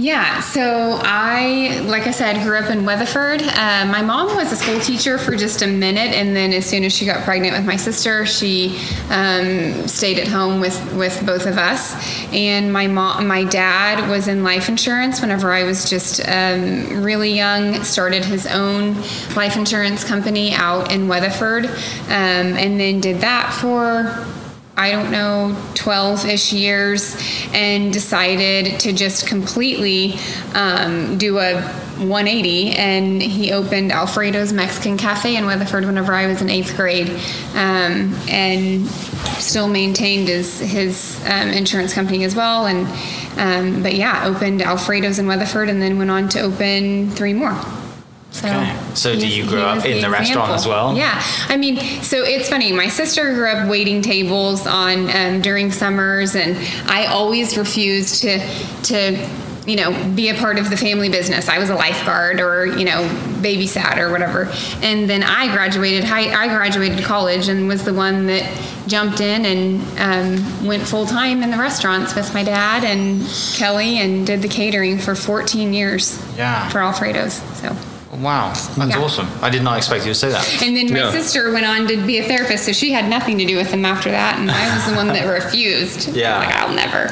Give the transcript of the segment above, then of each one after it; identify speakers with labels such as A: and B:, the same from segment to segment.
A: Yeah, so I, like I said, grew up in Weatherford. Uh, my mom was a school teacher for just a minute, and then as soon as she got pregnant with my sister, she um, stayed at home with, with both of us. And my mom, my dad was in life insurance whenever I was just um, really young. Started his own life insurance company out in Weatherford, um, and then did that for I don't know, 12 ish years and decided to just completely um, do a 180. And he opened Alfredo's Mexican Cafe in Weatherford whenever I was in eighth grade um, and still maintained his, his um, insurance company as well. And um, But yeah, opened Alfredo's in Weatherford and then went on to open three more.
B: So, okay. so do you grow up in the, the restaurant as well?
A: Yeah. I mean, so it's funny. My sister grew up waiting tables on um, during summers, and I always refused to to you know be a part of the family business. I was a lifeguard or you know babysat or whatever. And then I graduated high. I graduated college and was the one that jumped in and um, went full time in the restaurants with my dad and Kelly and did the catering for 14 years.
B: Yeah.
A: For Alfredo's. So.
B: Wow, that's yeah. awesome. I did not expect you to say that.
A: And then my yeah. sister went on to be a therapist, so she had nothing to do with him after that, and I was the one that refused.
B: Yeah,
A: like I'll never.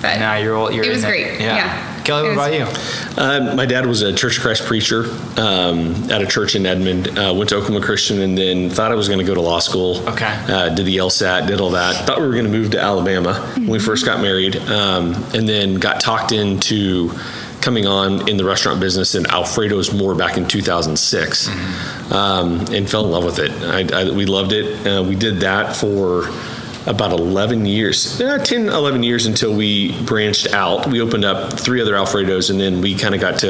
B: But now you're all. You're
A: it was great. Yeah. yeah.
B: Kelly, what about you?
C: Uh, my dad was a Church of Christ preacher um, at a church in Edmond. Uh, went to Oklahoma Christian and then thought I was going to go to law school.
B: Okay.
C: Uh, did the LSAT, did all that. Thought we were going to move to Alabama mm-hmm. when we first got married, um, and then got talked into coming on in the restaurant business in Alfredo's more back in 2006 mm-hmm. um, and fell in love with it. I, I, we loved it. Uh, we did that for about 11 years, uh, 10, 11 years until we branched out. We opened up three other Alfredos and then we kind of got to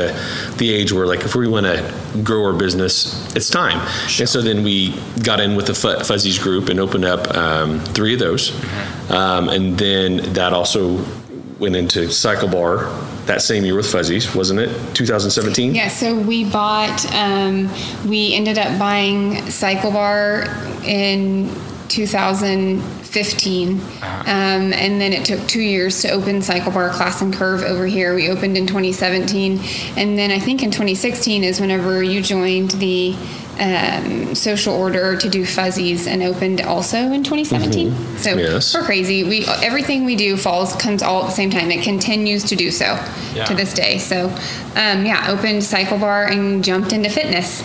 C: the age where like, if we want to grow our business, it's time. Sure. And so then we got in with the Fuzzies group and opened up um, three of those. Mm-hmm. Um, and then that also went into Cycle Bar that same year with Fuzzies, wasn't it? 2017.
A: Yeah. So we bought. Um, we ended up buying Cycle Bar in 2015, uh-huh. um, and then it took two years to open Cycle Bar Classen Curve over here. We opened in 2017, and then I think in 2016 is whenever you joined the um, social order to do fuzzies and opened also in 2017. Mm-hmm. So yes. we're crazy. We everything we do falls comes all at the same time. It continues to do so yeah. to this day. So um, yeah, opened Cycle Bar and jumped into fitness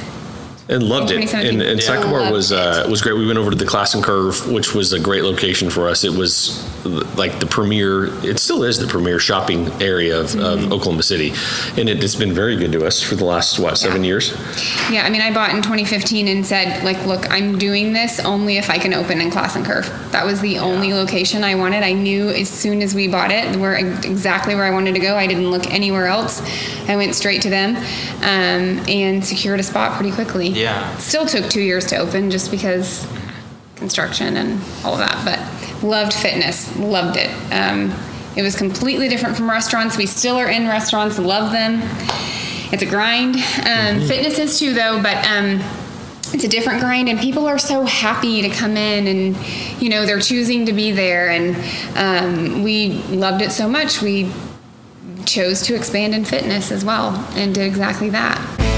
C: and loved it. And, and yeah. Cycle Bar was uh, was great. We went over to the Classen Curve, which was a great location for us. It was like the premier. It still is the premier shopping area of, mm-hmm. of Oklahoma City, and it, has been very good to us for the last what seven yeah. years.
A: Yeah, I mean, I bought in 2015 and said like, look, I'm doing this only if I can open in Classen Curve. That was the yeah. only location I wanted. I knew as soon as we bought it, we're exactly where I wanted to go. I didn't look anywhere else. I went straight to them um, and secured a spot pretty quickly.
B: Yeah.
A: Still took two years to open just because construction and all of that, but loved fitness, loved it. Um, it was completely different from restaurants. We still are in restaurants, love them. It's a grind. Um, mm-hmm. Fitness is too, though, but um, it's a different grind, and people are so happy to come in, and you know they're choosing to be there, and um, we loved it so much we chose to expand in fitness as well, and did exactly that.